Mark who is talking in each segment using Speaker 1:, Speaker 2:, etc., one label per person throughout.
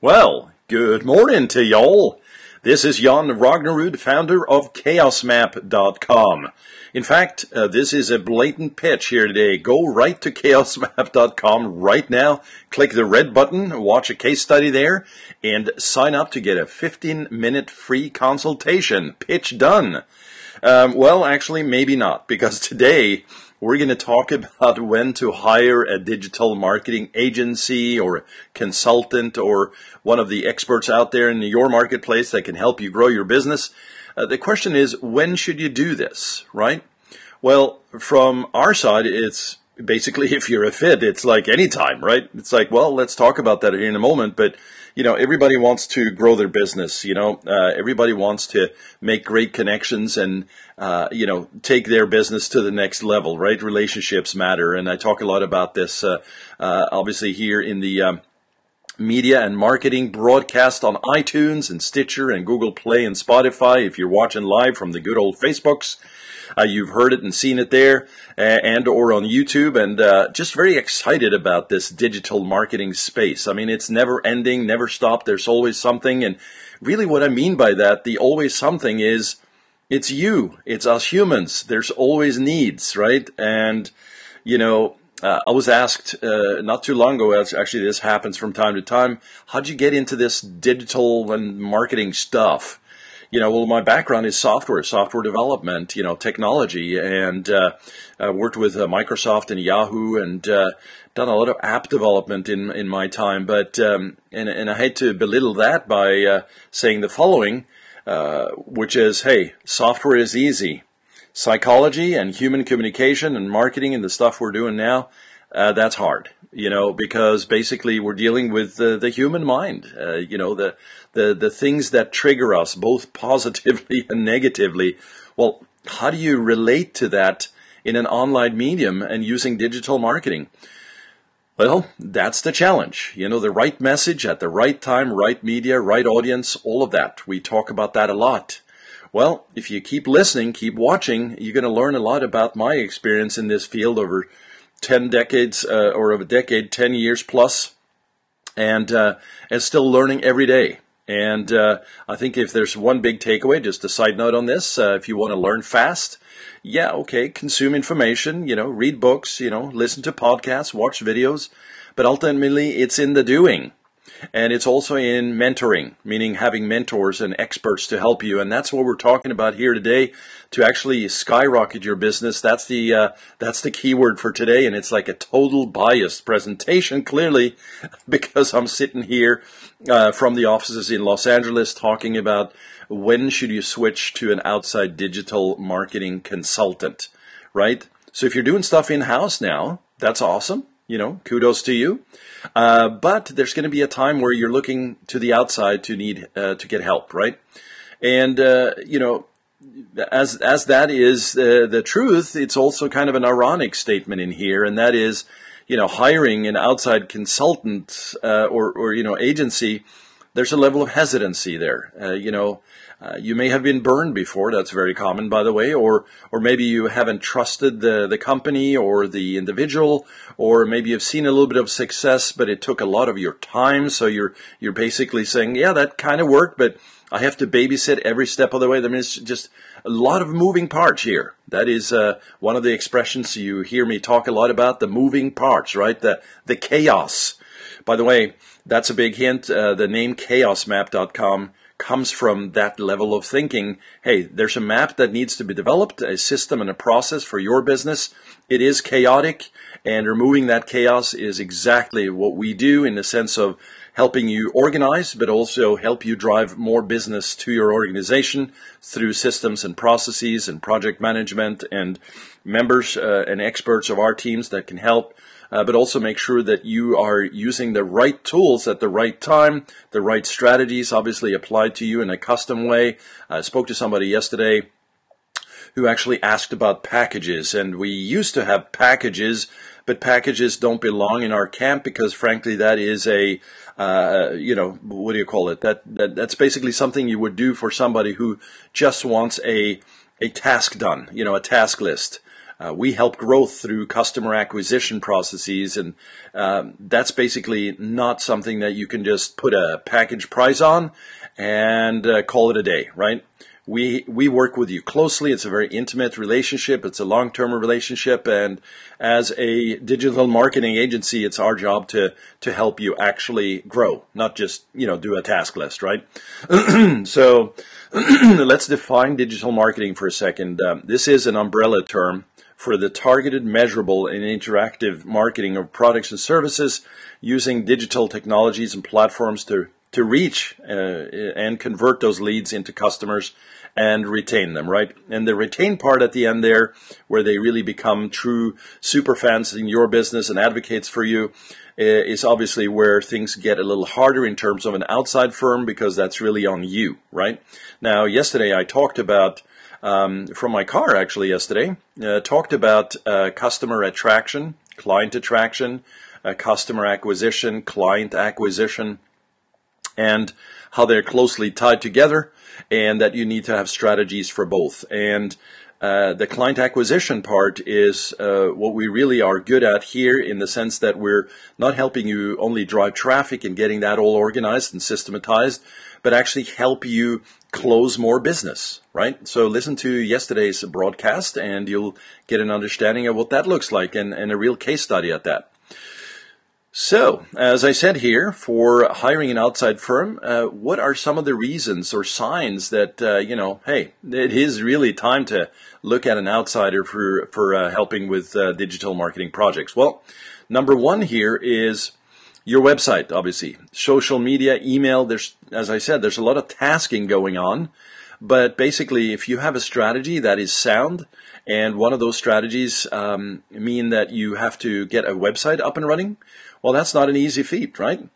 Speaker 1: Well, good morning to y'all. This is Jon Rognerud, founder of chaosmap.com. In fact, uh, this is a blatant pitch here today. Go right to chaosmap.com right now, click the red button, watch a case study there, and sign up to get a 15 minute free consultation. Pitch done. Um, well, actually, maybe not, because today we're going to talk about when to hire a digital marketing agency or a consultant or one of the experts out there in your marketplace that can help you grow your business. Uh, the question is, when should you do this, right? Well, from our side, it's basically if you're a fit, it's like anytime, right? It's like, well, let's talk about that in a moment, but you know, everybody wants to grow their business. You know, uh, everybody wants to make great connections and uh, you know take their business to the next level. Right? Relationships matter, and I talk a lot about this. Uh, uh obviously, here in the um, media and marketing broadcast on iTunes and Stitcher and Google Play and Spotify. If you're watching live from the good old Facebooks, uh, you've heard it and seen it there and or on YouTube and uh, just very excited about this digital marketing space. I mean, it's never ending, never stop. There's always something. And really what I mean by that, the always something is it's you. It's us humans. There's always needs, right? And, you know, uh, I was asked uh, not too long ago, actually, this happens from time to time. How'd you get into this digital and marketing stuff? You know, well, my background is software, software development, you know, technology, and uh, I worked with uh, Microsoft and Yahoo, and uh, done a lot of app development in in my time. But um, and and I hate to belittle that by uh, saying the following, uh, which is, hey, software is easy, psychology and human communication and marketing and the stuff we're doing now, uh, that's hard you know, because basically we're dealing with the, the human mind, uh, you know, the, the, the things that trigger us both positively and negatively. Well, how do you relate to that in an online medium and using digital marketing? Well, that's the challenge. You know, the right message at the right time, right media, right audience, all of that. We talk about that a lot. Well, if you keep listening, keep watching, you're going to learn a lot about my experience in this field over 10 decades uh, or of a decade, 10 years plus, and, uh, and still learning every day. And uh, I think if there's one big takeaway, just a side note on this, uh, if you want to learn fast, yeah, okay, consume information, you know, read books, you know, listen to podcasts, watch videos, but ultimately it's in the doing. And it's also in mentoring, meaning having mentors and experts to help you. And that's what we're talking about here today to actually skyrocket your business. That's the, uh, that's the keyword for today. And it's like a total biased presentation, clearly, because I'm sitting here uh, from the offices in Los Angeles talking about when should you switch to an outside digital marketing consultant, right? So if you're doing stuff in house now, that's awesome you know, kudos to you. Uh, but there's going to be a time where you're looking to the outside to need uh, to get help, right? And uh, you know, as as that is the truth, it's also kind of an ironic statement in here, and that is, you know, hiring an outside consultant uh, or or you know agency. There's a level of hesitancy there. Uh, you know, uh, you may have been burned before. That's very common, by the way, or or maybe you haven't trusted the the company or the individual, or maybe you've seen a little bit of success, but it took a lot of your time. So you're you're basically saying, yeah, that kind of worked, but I have to babysit every step of the way. I mean, it's just a lot of moving parts here. That is uh, one of the expressions you hear me talk a lot about: the moving parts, right? The the chaos. By the way, that's a big hint. Uh, the name chaosmap.com comes from that level of thinking. Hey, there's a map that needs to be developed, a system and a process for your business. It is chaotic, and removing that chaos is exactly what we do in the sense of helping you organize, but also help you drive more business to your organization through systems and processes and project management and members uh, and experts of our teams that can help uh, but also make sure that you are using the right tools at the right time, the right strategies obviously applied to you in a custom way. I spoke to somebody yesterday who actually asked about packages, and we used to have packages, but packages don't belong in our camp because, frankly, that is a uh, you know what do you call it? That, that that's basically something you would do for somebody who just wants a a task done, you know, a task list. Uh, we help growth through customer acquisition processes, and um, that's basically not something that you can just put a package price on and uh, call it a day, right? we we work with you closely. It's a very intimate relationship. It's a long term relationship, and as a digital marketing agency, it's our job to to help you actually grow, not just you know do a task list, right? so let's define digital marketing for a second. Um, this is an umbrella term for the targeted, measurable, and interactive marketing of products and services using digital technologies and platforms to to reach uh, and convert those leads into customers and retain them, right? And the retain part at the end there, where they really become true super fans in your business and advocates for you, eh, is obviously where things get a little harder in terms of an outside firm because that's really on you, right? Now, yesterday I talked about um, from my car actually yesterday, uh, talked about uh, customer attraction, client attraction, uh, customer acquisition, client acquisition, and how they're closely tied together and that you need to have strategies for both. And uh, the client acquisition part is uh, what we really are good at here in the sense that we're not helping you only drive traffic and getting that all organized and systematized, but actually help you close more business, right? So listen to yesterday's broadcast and you'll get an understanding of what that looks like and, and a real case study at that. So, as I said here, for hiring an outside firm, uh, what are some of the reasons or signs that uh, you know, hey, it is really time to look at an outsider for for uh, helping with uh, digital marketing projects? Well, number one here is your website, obviously, social media, email. There's, as I said, there's a lot of tasking going on, but basically, if you have a strategy that is sound, and one of those strategies um, mean that you have to get a website up and running well, that's not an easy feat, right?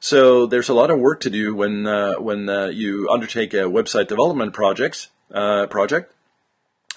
Speaker 1: So there's a lot of work to do when uh, when uh, you undertake a website development projects uh, project,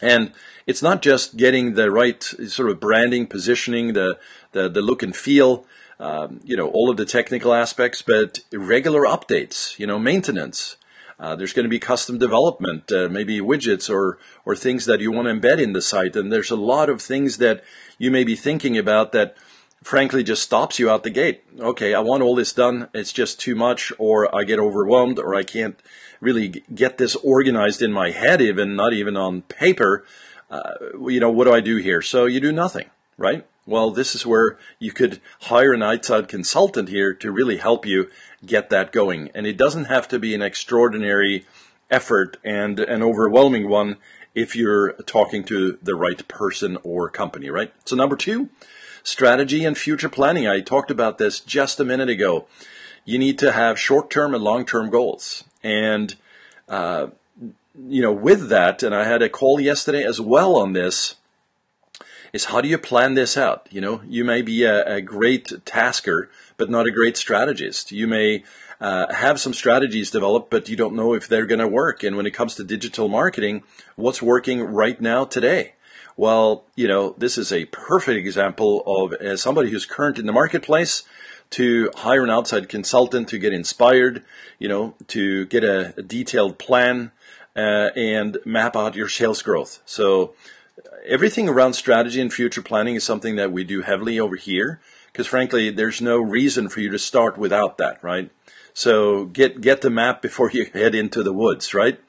Speaker 1: and it's not just getting the right sort of branding, positioning, the the, the look and feel, um, you know, all of the technical aspects, but regular updates, you know, maintenance. Uh, there's going to be custom development, uh, maybe widgets or or things that you want to embed in the site, and there's a lot of things that you may be thinking about that frankly just stops you out the gate. Okay, I want all this done. It's just too much, or I get overwhelmed, or I can't really get this organized in my head, even not even on paper. Uh, you know, what do I do here? So you do nothing, right? Well, this is where you could hire an outside consultant here to really help you get that going. And it doesn't have to be an extraordinary effort and an overwhelming one if you're talking to the right person or company, right? So, number two, Strategy and future planning. I talked about this just a minute ago. You need to have short term and long term goals. And, uh, you know, with that, and I had a call yesterday as well on this, is how do you plan this out? You know, you may be a, a great tasker, but not a great strategist. You may uh, have some strategies developed, but you don't know if they're going to work. And when it comes to digital marketing, what's working right now today? Well, you know, this is a perfect example of somebody who's current in the marketplace to hire an outside consultant to get inspired, you know, to get a, a detailed plan uh, and map out your sales growth. So everything around strategy and future planning is something that we do heavily over here because frankly, there's no reason for you to start without that, right? So get get the map before you head into the woods, right?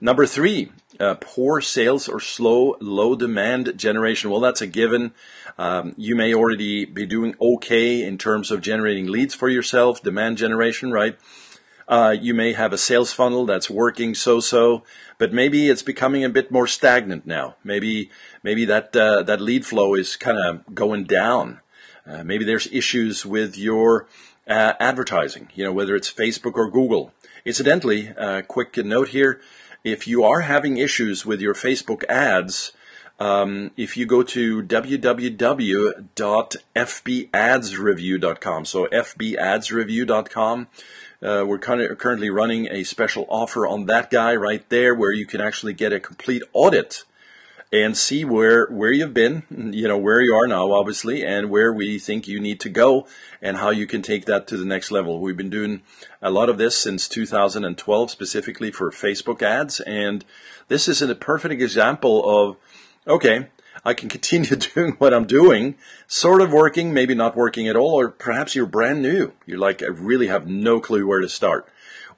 Speaker 1: Number three, uh, poor sales or slow, low demand generation. Well, that's a given. Um, you may already be doing okay in terms of generating leads for yourself, demand generation, right? Uh, you may have a sales funnel that's working so-so, but maybe it's becoming a bit more stagnant now. Maybe maybe that uh, that lead flow is kind of going down. Uh, maybe there's issues with your uh, advertising. You know, whether it's Facebook or Google. Incidentally, uh, quick note here if you are having issues with your Facebook ads, um, if you go to www.fbadsreview.com, so fbadsreview.com, uh, we're kind of currently running a special offer on that guy right there where you can actually get a complete audit and see where where you've been, you know, where you are now, obviously, and where we think you need to go, and how you can take that to the next level. We've been doing a lot of this since 2012, specifically for Facebook ads, and this is a perfect example of, okay, I can continue doing what I'm doing, sort of working, maybe not working at all, or perhaps you're brand new. You're like, I really have no clue where to start.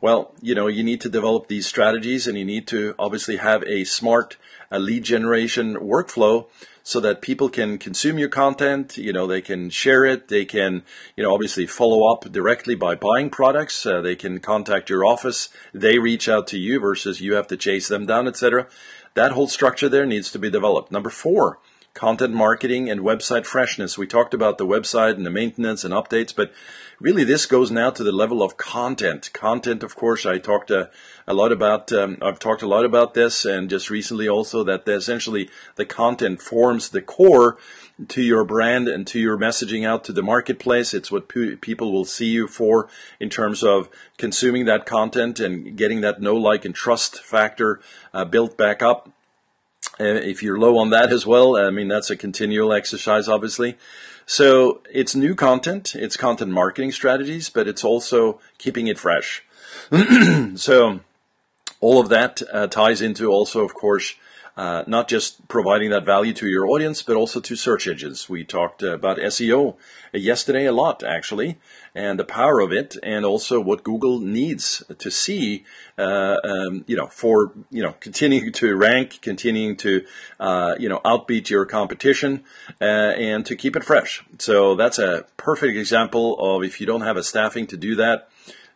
Speaker 1: Well, you know, you need to develop these strategies and you need to obviously have a smart uh, lead generation workflow so that people can consume your content. You know, they can share it. They can, you know, obviously follow up directly by buying products. Uh, they can contact your office. They reach out to you versus you have to chase them down, etc. That whole structure there needs to be developed. Number four, content marketing and website freshness. We talked about the website and the maintenance and updates, but really this goes now to the level of content. Content, of course, I talked a, a lot about, um, I've talked a lot about this and just recently also that essentially the content forms the core to your brand and to your messaging out to the marketplace. It's what pe- people will see you for in terms of consuming that content and getting that know, like, and trust factor uh, built back up. Uh, if you're low on that as well, I mean, that's a continual exercise, obviously. So it's new content, it's content marketing strategies, but it's also keeping it fresh. so all of that uh, ties into also, of course, uh, not just providing that value to your audience, but also to search engines. We talked about SEO yesterday a lot, actually, and the power of it, and also what Google needs to see, uh, um, you know, for you know continuing to rank, continuing to uh, you know outbeat your competition, uh, and to keep it fresh. So that's a perfect example of if you don't have a staffing to do that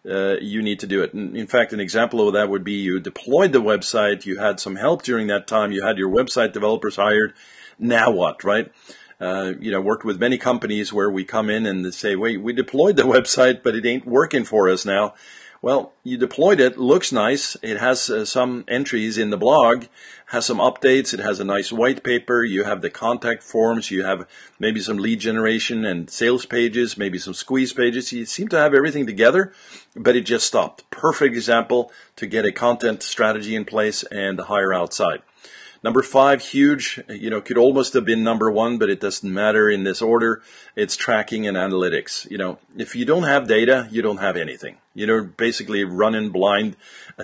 Speaker 1: uh, you need to do it. In, in fact, an example of that would be you deployed the website, you had some help during that time, you had your website developers hired. Now what, right? Uh, you know, worked with many companies where we come in and they say, wait, we deployed the website, but it ain't working for us now. Well, you deployed it, looks nice. It has uh, some entries in the blog, has some updates. It has a nice white paper. You have the contact forms. You have maybe some lead generation and sales pages, maybe some squeeze pages. You seem to have everything together, but it just stopped. Perfect example to get a content strategy in place and hire outside. Number five, huge, you know, could almost have been number one, but it doesn't matter in this order. It's tracking and analytics. You know, if you don't have data, you don't have anything. You know, basically running blind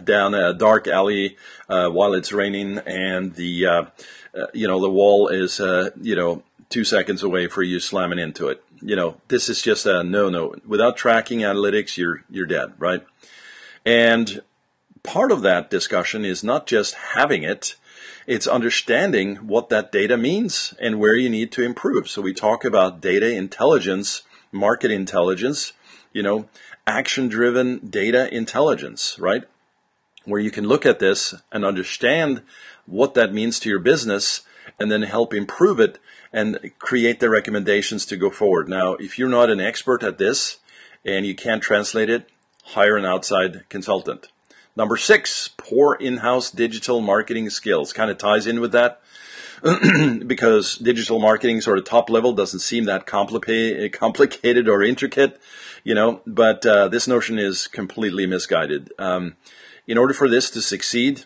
Speaker 1: down a dark alley uh, while it's raining and the, uh, uh, you know, the wall is, uh, you know, two seconds away for you slamming into it. You know, this is just a no-no. Without tracking analytics, you're, you're dead, right? And part of that discussion is not just having it, it's understanding what that data means and where you need to improve. So we talk about data intelligence, market intelligence, you know, action driven data intelligence, right? Where you can look at this and understand what that means to your business and then help improve it and create the recommendations to go forward. Now, if you're not an expert at this and you can't translate it, hire an outside consultant. Number six, poor in-house digital marketing skills. Kind of ties in with that because digital marketing sort of top level doesn't seem that complicated or intricate, you know, but uh, this notion is completely misguided. Um, in order for this to succeed,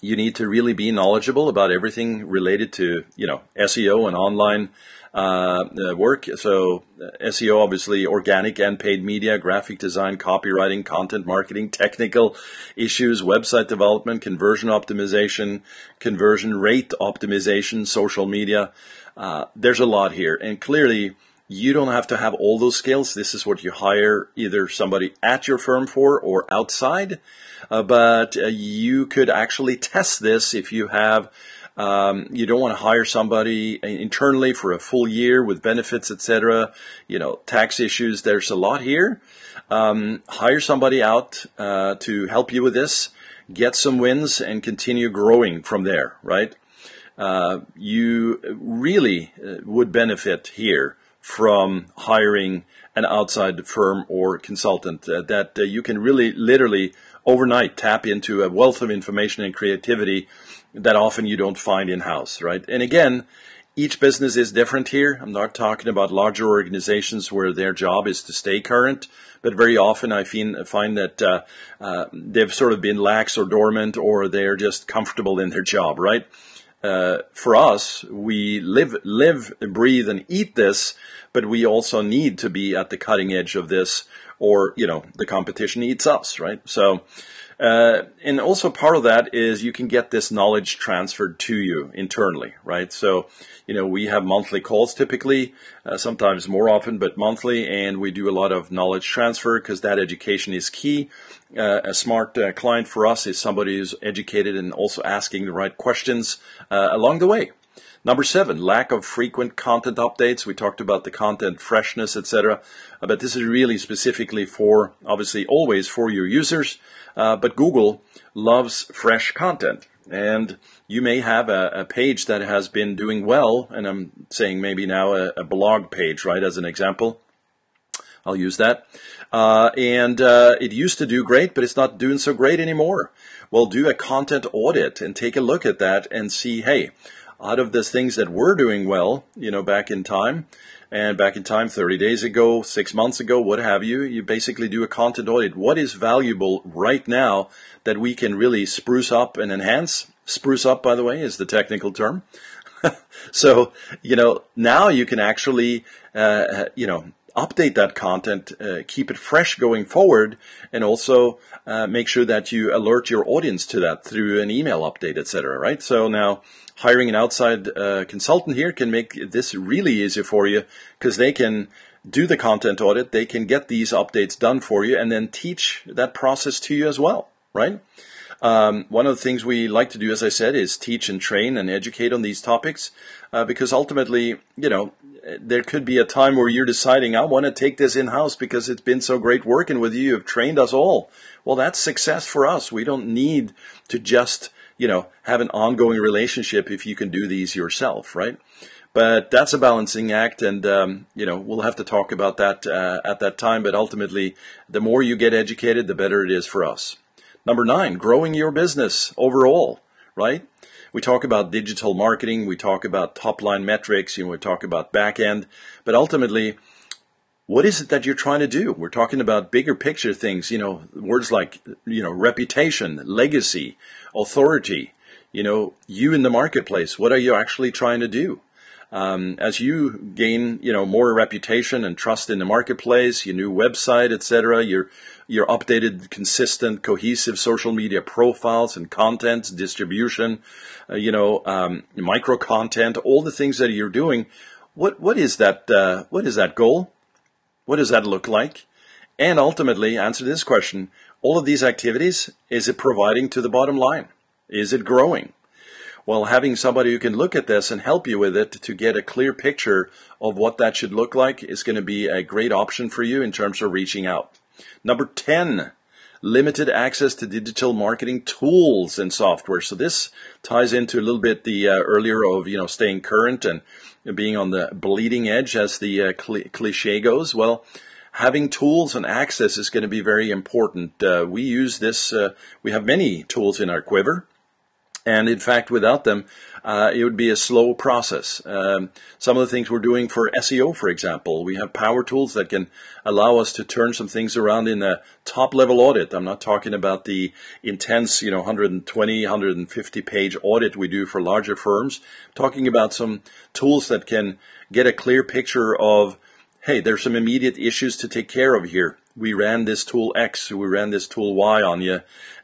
Speaker 1: you need to really be knowledgeable about everything related to, you know, SEO and online uh, work. So uh, SEO, obviously, organic and paid media, graphic design, copywriting, content marketing, technical issues, website development, conversion optimization, conversion rate optimization, social media. Uh, there's a lot here, and clearly. You don't have to have all those skills. This is what you hire either somebody at your firm for or outside. Uh, but uh, you could actually test this if you have um, you don't want to hire somebody internally for a full year with benefits, etc. You know, tax issues. There's a lot here. Um, hire somebody out uh, to help you with this. Get some wins and continue growing from there. Right? Uh, you really uh, would benefit here from hiring an outside firm or consultant uh, that uh, you can really literally overnight tap into a wealth of information and creativity that often you don't find in house, right? And again, each business is different here. I'm not talking about larger organizations where their job is to stay current, but very often I find, find that uh, uh, they've sort of been lax or dormant or they're just comfortable in their job, right? Uh, for us, we live, live, breathe, and eat this, but we also need to be at the cutting edge of this, or you know, the competition eats us, right? So, Uh, and also part of that is you can get this knowledge transferred to you internally, right? So, you know, we have monthly calls typically, uh, sometimes more often, but monthly, and we do a lot of knowledge transfer because that education is key. Uh, a smart uh, client for us is somebody who's educated and also asking the right questions uh, along the way. Number seven, lack of frequent content updates. We talked about the content freshness, etc. Uh, but this is really specifically for, obviously, always for your users. Uh, but Google loves fresh content. And you may have a, a, page that has been doing well, and I'm saying maybe now a, a blog page, right, as an example. I'll use that. Uh, and uh, it used to do great, but it's not doing so great anymore. Well, do a content audit and take a look at that and see, hey, out of the things that were doing well, you know, back in time, and back in time, 30 days ago, six months ago, what have you, you basically do a content audit. What is valuable right now that we can really spruce up and enhance? Spruce up, by the way, is the technical term. so, you know, now you can actually, uh, you know, update that content, uh, keep it fresh going forward, and also uh, make sure that you alert your audience to that through an email update, etc. Right? So now hiring an outside uh, consultant here can make this really easy for you because they can do the content audit, they can get these updates done for you, and then teach that process to you as well. Right? Um, one of the things we like to do, as I said, is teach and train and educate on these topics uh, because ultimately, you know, there could be a time where you're deciding, I want to take this in house because it's been so great working with you. You've trained us all. Well, that's success for us. We don't need to just, you know, have an ongoing relationship if you can do these yourself, right? But that's a balancing act, and um, you know we'll have to talk about that uh, at that time. But ultimately, the more you get educated, the better it is for us. Number nine, growing your business overall, right? We talk about digital marketing, we talk about top line metrics, you know, we talk about back end, but ultimately, what is it that you're trying to do? We're talking about bigger picture things, you know, words like, you know, reputation, legacy, authority, you know, you in the marketplace. What are you actually trying to do? Um, as you gain, you know, more reputation and trust in the marketplace, your new website, etc., your your updated, consistent, cohesive social media profiles and contents, distribution, uh, you know, um, micro content, all the things that you're doing. What what is that? Uh, what is that goal? What does that look like? And ultimately, answer this question: All of these activities, is it providing to the bottom line? Is it growing? Well, having somebody who can look at this and help you with it to get a clear picture of what that should look like is going to be a great option for you in terms of reaching out. Number 10, limited access to digital marketing tools and software. So this ties into a little bit the uh, earlier of, you know, staying current and being on the bleeding edge as the uh, cl- cliche goes. Well, having tools and access is going to be very important. Uh, we use this, uh, we have many tools in our quiver. And in fact, without them, uh, it would be a slow process. Um, some of the things we're doing for SEO, for example, we have power tools that can allow us to turn some things around in a top level audit. I'm not talking about the intense, you know, 120, 150 page audit we do for larger firms. I'm talking about some tools that can get a clear picture of, hey, there's some immediate issues to take care of here. We ran this tool X, we ran this tool Y on you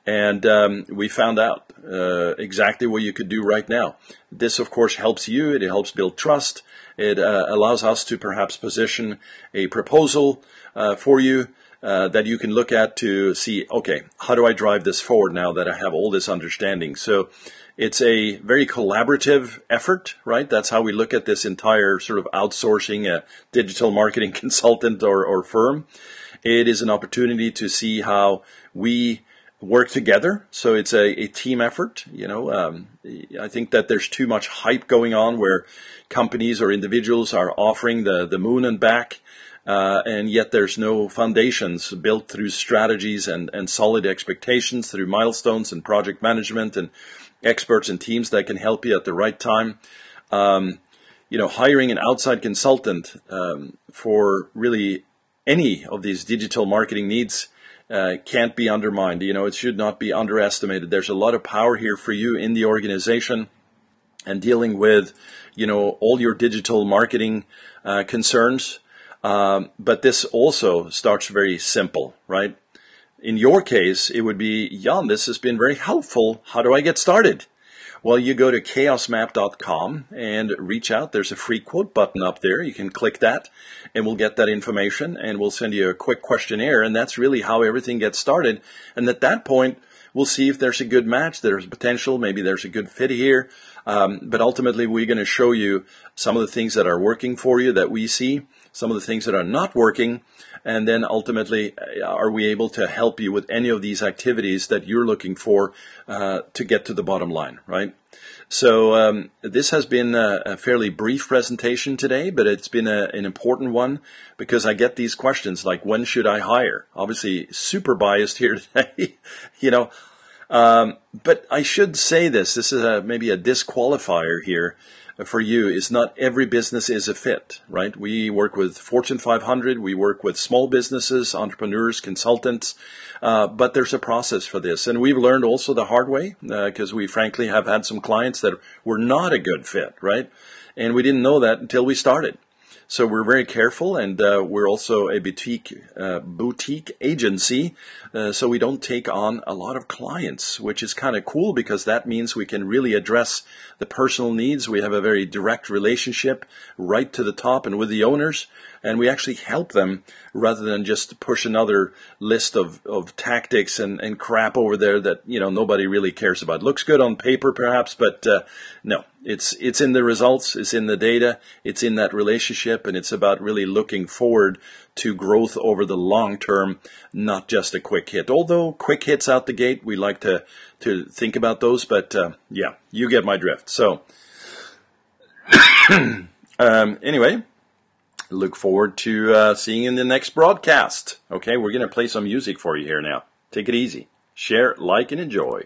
Speaker 1: and um, we found out uh, exactly what you could do right now. This, of course, helps you. It helps build trust. It uh, allows us to perhaps position a proposal uh, for you uh, that you can look at to see, okay, how do I drive this forward now that I have all this understanding? So it's a very collaborative effort, right? That's how we look at this entire sort of outsourcing a digital marketing consultant or, or firm. It is an opportunity to see how we work together. So it's a, a team effort. You know, um, I think that there's too much hype going on where companies or individuals are offering the, the moon and back. Uh, and yet there's no foundations built through strategies and, and solid expectations through milestones and project management and experts and teams that can help you at the right time. Um, you know, hiring an outside consultant um, for really any of these digital marketing needs uh, can't be undermined. You know, it should not be underestimated. There's a lot of power here for you in the organization and dealing with, you know, all your digital marketing uh, concerns. Um, but this also starts very simple, right? in your case, it would be, Jon, this has been very helpful. How do I get started? Well, you go to chaosmap.com and reach out. There's a free quote button up there. You can click that and we'll get that information and we'll send you a quick questionnaire. And that's really how everything gets started. And at that point, we'll see if there's a good match. There's potential. Maybe there's a good fit here. Um, but ultimately, we're going to show you some of the things that are working for you that we see, some of the things that are not working, and then ultimately, uh, are we able to help you with any of these activities that you're looking for uh, to get to the bottom line, right? So um, this has been a, a, fairly brief presentation today, but it's been a, an important one because I get these questions like, when should I hire? Obviously, super biased here today, you know. Um, but I should say this. This is a, maybe a disqualifier here for you is not every business is a fit, right? We work with Fortune 500, we work with small businesses, entrepreneurs, consultants, uh, but there's a process for this. And we've learned also the hard way because uh, we frankly have had some clients that were not a good fit, right? And we didn't know that until we started. So we're very careful, and uh, we're also a boutique uh, boutique agency. Uh, so we don't take on a lot of clients, which is kind of cool because that means we can really address the personal needs. We have a very direct relationship right to the top and with the owners, and we actually help them rather than just push another list of, of tactics and, and crap over there that you know nobody really cares about. Looks good on paper, perhaps, but uh, no, it's it's in the results, it's in the data, it's in that relationship, and it's about really looking forward to growth over the long term, not just a quick hit. Although quick hits out the gate, we like to to think about those, but uh, yeah, you get my drift. So um, anyway, look forward to uh, seeing you in the next broadcast. Okay, we're gonna play some music for you here now. Take it easy. Share, like, and enjoy.